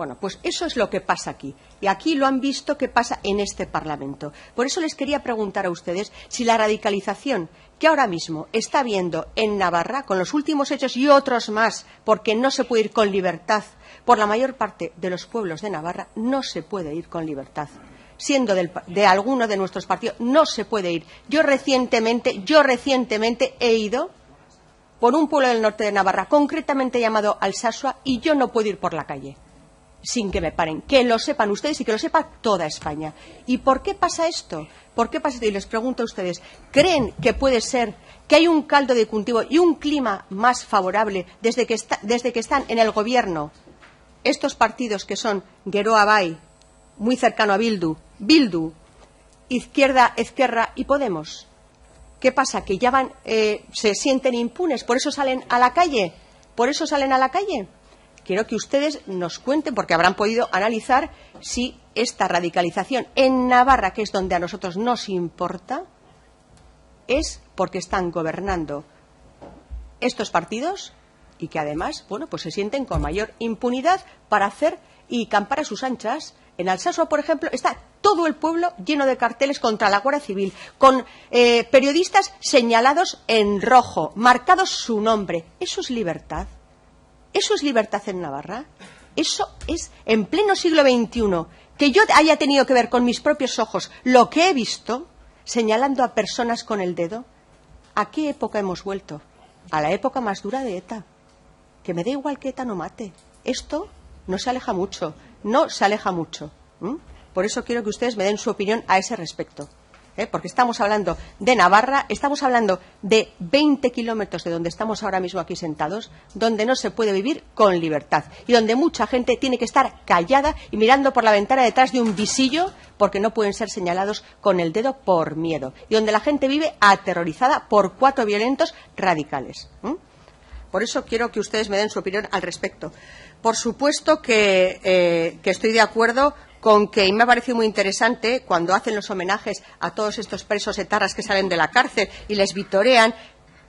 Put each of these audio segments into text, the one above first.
Bueno, pues eso es lo que pasa aquí. Y aquí lo han visto que pasa en este Parlamento. Por eso les quería preguntar a ustedes si la radicalización que ahora mismo está habiendo en Navarra, con los últimos hechos y otros más, porque no se puede ir con libertad por la mayor parte de los pueblos de Navarra, no se puede ir con libertad siendo de alguno de nuestros partidos, no se puede ir. Yo recientemente, yo recientemente he ido por un pueblo del norte de Navarra, concretamente llamado Alsasua, y yo no puedo ir por la calle sin que me paren. Que lo sepan ustedes y que lo sepa toda España. ¿Y por qué pasa esto? ¿Por qué pasa esto? Y les pregunto a ustedes, ¿creen que puede ser que hay un caldo de cultivo y un clima más favorable desde que, están en el gobierno estos partidos que son Geroa Bay, muy cercano a Bildu, Bildu, Izquierda, Izquierda y Podemos? ¿Qué pasa? ¿Que ya van, eh, se sienten impunes? ¿Por eso salen a la calle? ¿Por eso salen a la calle? Quiero que ustedes nos cuenten, porque habrán podido analizar si esta radicalización en Navarra, que es donde a nosotros nos importa, es porque están gobernando estos partidos y que además, bueno, pues se sienten con mayor impunidad para hacer y campar a sus anchas. En Alsasua, por ejemplo, está todo el pueblo lleno de carteles contra la Guardia Civil, con eh, periodistas señalados en rojo, marcados su nombre. ¿Eso es libertad? ¿Eso es libertad en Navarra? Eso es, en pleno siglo XXI, que yo haya tenido que ver con mis propios ojos lo que he visto, señalando a personas con el dedo. ¿A qué época hemos vuelto? A la época más dura de ETA. Que me da igual que ETA no mate. Esto no se aleja mucho, no se aleja mucho. Por eso quiero que ustedes me den su opinión a ese respecto. ¿Eh? porque estamos hablando de Navarra, estamos hablando de 20 kilómetros de donde estamos ahora mismo aquí sentados, donde no se puede vivir con libertad y donde mucha gente tiene que estar callada y mirando por la ventana detrás de un visillo porque no pueden ser señalados con el dedo por miedo y donde la gente vive aterrorizada por cuatro violentos radicales. Por eso quiero que ustedes me den su opinión al respecto. Por supuesto que, eh, que estoy de acuerdo con que, y me ha parecido muy interesante, cuando hacen los homenajes a todos estos presos etarras que salen de la cárcel y les vitorean,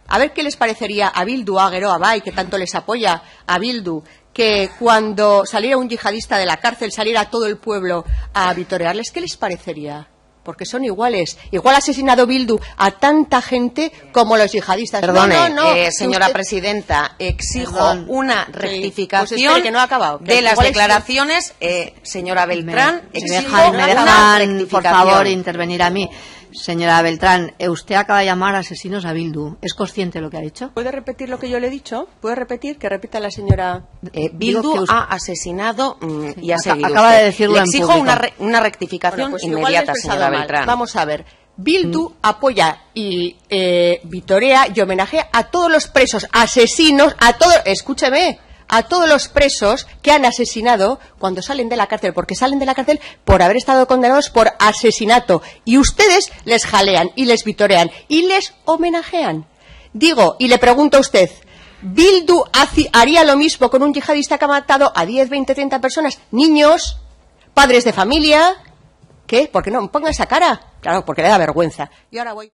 a ver qué les parecería a Bildu, a Guero Abay, que tanto les apoya a Bildu, que cuando saliera un yihadista de la cárcel saliera todo el pueblo a vitorearles, ¿qué les parecería? Porque son iguales. Igual ha asesinado Bildu a tanta gente como los yihadistas. Perdone, no, eh, señora presidenta, exijo una pues rectificación de las declaraciones. Eh, señora Beltrán, me, dejan, por favor, intervenir a mí. Señora Beltrán, eh, usted acaba de llamar asesinos a Bildu. ¿Es consciente de lo que ha dicho? ¿Puede repetir lo que yo le he dicho? ¿Puede repetir? Que repita la señora. Eh, Bildu ha asesinado mm, y ha seguido. Acaba de decirlo le exijo una, rectificación pues inmediata, señora Beltrán. Vamos a ver. Bildu mm. apoya y eh, vitorea y homenajea a todos los presos, asesinos, a todos. Escúcheme a todos los presos que han asesinado cuando salen de la cárcel, porque salen de la cárcel por haber estado condenados por asesinato. Y ustedes les jalean y les vitorean y les homenajean. Digo, y le pregunto a usted, ¿Bildu haría lo mismo con un yihadista que ha matado a 10, 20, 30 personas? Niños, padres de familia. ¿Qué? ¿Por qué no? Ponga esa cara. Claro, porque le da vergüenza. Y ahora voy.